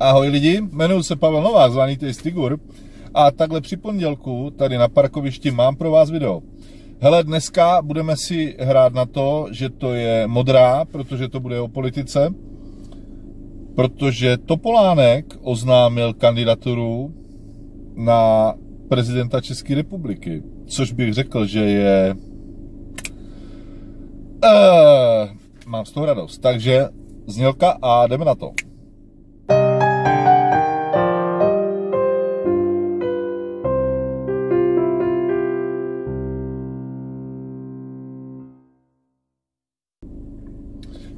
Ahoj lidi, jmenuji se Pavel Novák, zvaný tady Stigur a takhle při pondělku tady na parkovišti mám pro vás video. Hele, dneska budeme si hrát na to, že to je modrá, protože to bude o politice, protože Topolánek oznámil kandidaturu na prezidenta České republiky, což bych řekl, že je... Uh, mám z toho radost. Takže znělka a jdeme na to.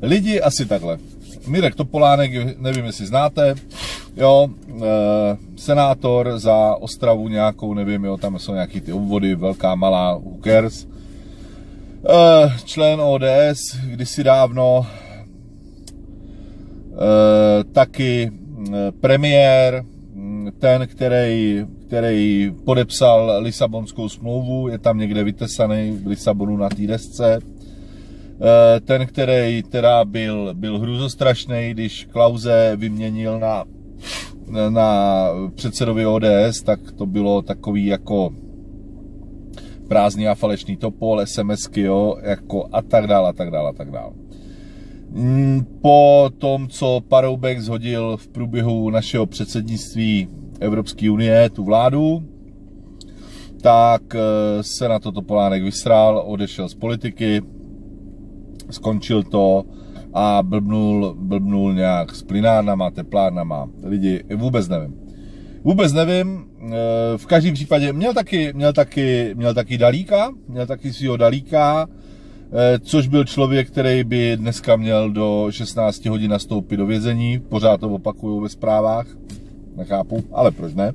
Lidi asi takhle. Mirek Topolánek, nevím, jestli znáte, jo, e, senátor za Ostravu nějakou, nevím, jo, tam jsou nějaký ty obvody, velká, malá, cares. E, člen ODS, kdysi dávno, e, taky premiér, ten, který, který podepsal Lisabonskou smlouvu, je tam někde vytesaný v Lisabonu na té desce Eh, ten, který teda byl, byl hruzostrašný, když Klauze vyměnil na, na předsedovi ODS, tak to bylo takový jako prázdný a falešný topol, SMSky, jo, jako a tak dále, a tak dále, a tak dále. Mm, po tom, co Paroubek zhodil v průběhu našeho předsednictví Evropské unie tu vládu, tak eh, se na to Topolánek vysrál, odešel z politiky, skončil to a blbnul, blbnul nějak s plynárnama, teplárnama. Lidi, vůbec nevím. Vůbec nevím, eh, v každém případě měl taky, měl taky, měl taky Dalíka, měl taky svého Dalíka, eh, což byl člověk, který by dneska měl do 16 hodin nastoupit do vězení, pořád to opakuju ve zprávách, nechápu, ale proč ne.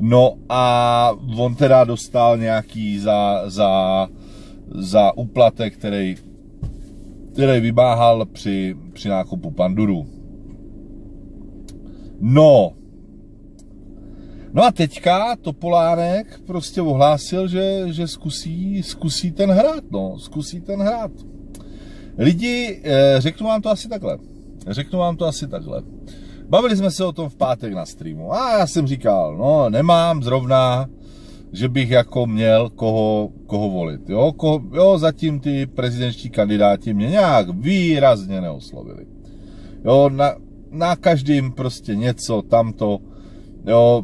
No a on teda dostal nějaký za, za, za úplatek, který který vybáhal při, při nákupu panduru. No, No a teďka Topolánek prostě ohlásil, že, že zkusí, zkusí ten hrát, no, zkusí ten hrát. Lidi, eh, řeknu vám to asi takhle. Řeknu vám to asi takhle. Bavili jsme se o tom v pátek na streamu a já jsem říkal, no nemám zrovna že bych jako měl koho, koho volit. Jo? Koho, jo, zatím ty prezidentští kandidáti mě nějak výrazně neoslovili. Jo, na, na každým prostě něco tamto, jo,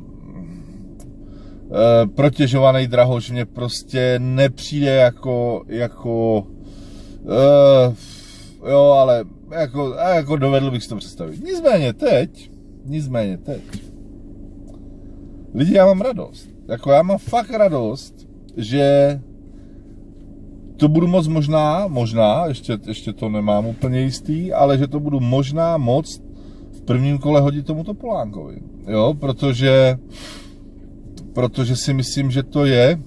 e, protěžovaný drahoš mě prostě nepřijde jako, jako, e, jo, ale jako, jako dovedl bych si to představit. Nicméně teď, nicméně teď, lidi, já mám radost jako já mám fakt radost, že to budu moc možná, možná, ještě, ještě to nemám úplně jistý, ale že to budu možná moc v prvním kole hodit tomuto Polánkovi. Jo, protože, protože si myslím, že to je,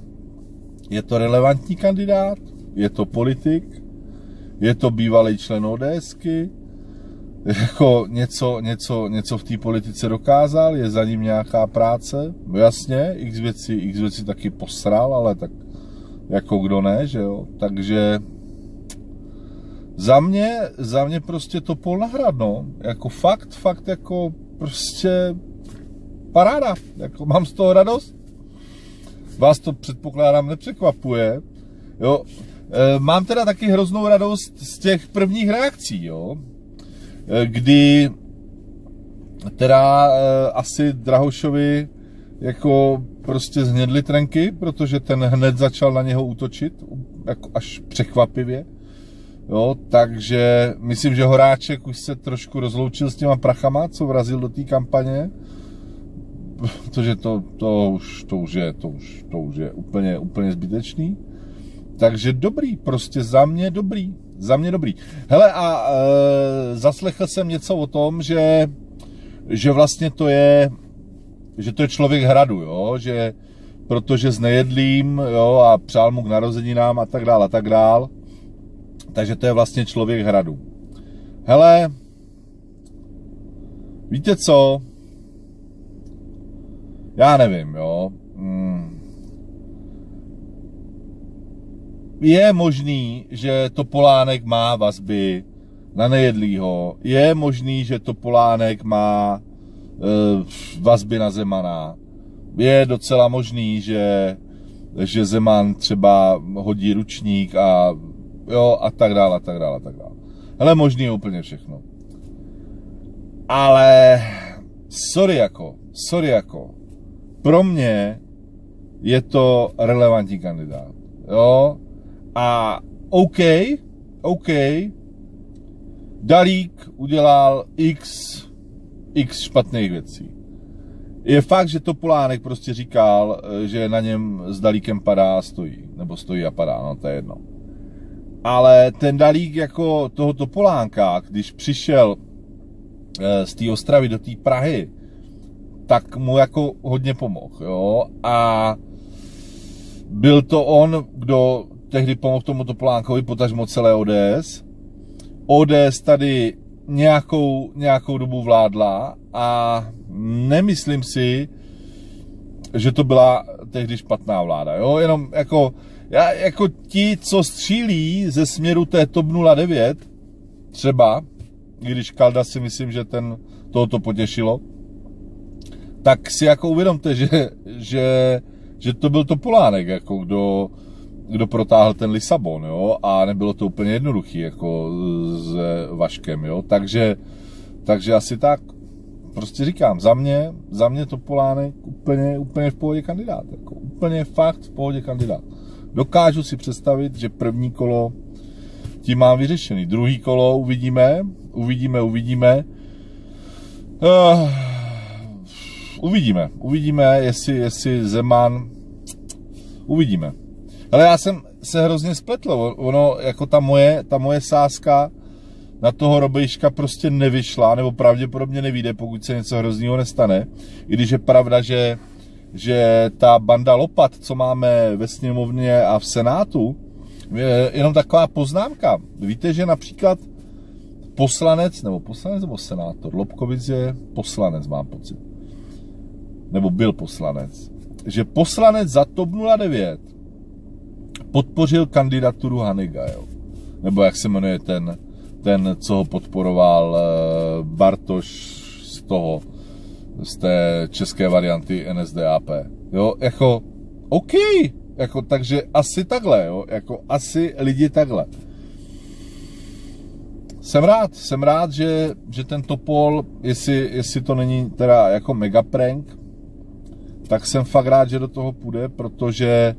je to relevantní kandidát, je to politik, je to bývalý člen ODSky, jako něco, něco, něco v té politice dokázal, je za ním nějaká práce, no jasně, x věcí, x věcí taky posral, ale tak jako kdo ne, že jo, takže za mě, za mě prostě to pol nahrad, no, jako fakt, fakt jako prostě paráda, jako mám z toho radost, vás to předpokládám nepřekvapuje, jo, e, mám teda taky hroznou radost z těch prvních reakcí, jo, kdy teda eh, asi Drahošovi jako prostě zhnědly trenky, protože ten hned začal na něho útočit, jako až překvapivě. Jo, takže myslím, že Horáček už se trošku rozloučil s těma prachama, co vrazil do té kampaně. Protože to, to, už, to, už je, to, už, to už je úplně, úplně zbytečný. Takže dobrý, prostě za mě dobrý. Za mě dobrý. Hele, a e, zaslechl jsem něco o tom, že, že vlastně to je, že to je člověk hradu, jo, že protože s nejedlým, jo, a přál mu k narozeninám a tak dál a tak dál, takže to je vlastně člověk hradu. Hele, víte co? Já nevím, jo. Hmm je možný, že Topolánek má vazby na nejedlýho. Je možný, že Topolánek má vazby na Zemana. Je docela možný, že, že Zeman třeba hodí ručník a jo, a tak dále, a tak dále, a tak dále. Hele, možný je úplně všechno. Ale sorry jako, sorry jako, pro mě je to relevantní kandidát. Jo? A OK, OK, Dalík udělal x, x špatných věcí. Je fakt, že Topolánek prostě říkal, že na něm s Dalíkem padá a stojí. Nebo stojí a padá, no to je jedno. Ale ten Dalík jako toho Topolánka, když přišel eh, z té Ostravy do té Prahy, tak mu jako hodně pomohl, jo. A byl to on, kdo tehdy pomohl tomu Topolánkovi, potažmo celé ODS. ODS tady nějakou, nějakou dobu vládla a nemyslím si, že to byla tehdy špatná vláda, jo, jenom jako, já, jako ti, co střílí ze směru té TOP 09, třeba, když Kalda si myslím, že ten, tohoto potěšilo, tak si jako uvědomte, že, že, že to byl to Polánek, jako kdo, kdo protáhl ten Lisabon, jo, a nebylo to úplně jednoduchý, jako s Vaškem, jo, takže, takže asi tak, prostě říkám, za mě, za mě to Polánek úplně, úplně v pohodě kandidát, jako úplně fakt v pohodě kandidát. Dokážu si představit, že první kolo tím mám vyřešený. Druhý kolo uvidíme, uvidíme, uvidíme. Uh, uvidíme, uvidíme, jestli, jestli Zeman, uvidíme. Ale já jsem se hrozně spletl, ono, jako ta moje, ta moje sázka na toho Robejška prostě nevyšla, nebo pravděpodobně nevíde, pokud se něco hroznýho nestane. I když je pravda, že, že ta banda lopat, co máme ve sněmovně a v Senátu, je jenom taková poznámka. Víte, že například poslanec, nebo poslanec nebo senátor, Lobkovic je poslanec, mám pocit nebo byl poslanec, že poslanec za TOP 09 podpořil kandidaturu Haniga, jo. Nebo jak se jmenuje ten, ten, co ho podporoval eh, Bartoš z toho, z té české varianty NSDAP. Jo, jako, OK, jako, takže asi takhle, jo, jako asi lidi takhle. Jsem rád, jsem rád, že, že ten Topol, jestli, jestli to není teda jako mega prank, tak jsem fakt rád, že do toho půjde, protože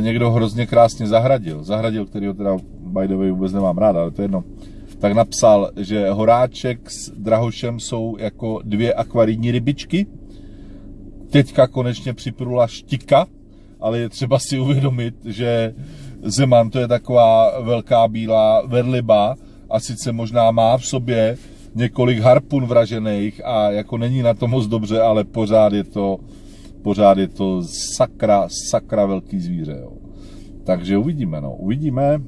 někdo hrozně krásně zahradil. Zahradil, který ho teda by the way vůbec nemám rád, ale to je jedno. Tak napsal, že Horáček s Drahošem jsou jako dvě akvarijní rybičky. Teďka konečně připrula štika, ale je třeba si uvědomit, že Zeman to je taková velká bílá verliba a sice možná má v sobě několik harpun vražených a jako není na tom moc dobře, ale pořád je to pořád je to sakra, sakra velký zvíře. Jo. Takže uvidíme, no, uvidíme.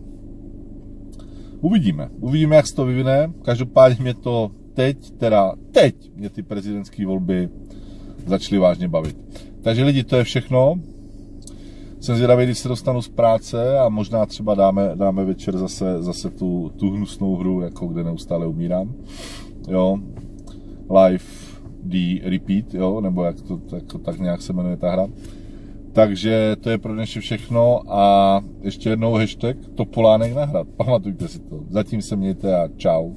Uvidíme, uvidíme, jak se to vyvine. Každopádně mě to teď, teda teď mě ty prezidentské volby začaly vážně bavit. Takže lidi, to je všechno. Jsem zvědavý, když se dostanu z práce a možná třeba dáme, dáme večer zase, zase tu, tu hnusnou hru, jako kde neustále umírám. Jo, live The Repeat, jo, nebo jak to, tak, tak nějak se jmenuje ta hra. Takže to je pro dnešní všechno a ještě jednou hashtag Topolánek na hrad. Pamatujte si to. Zatím se mějte a čau.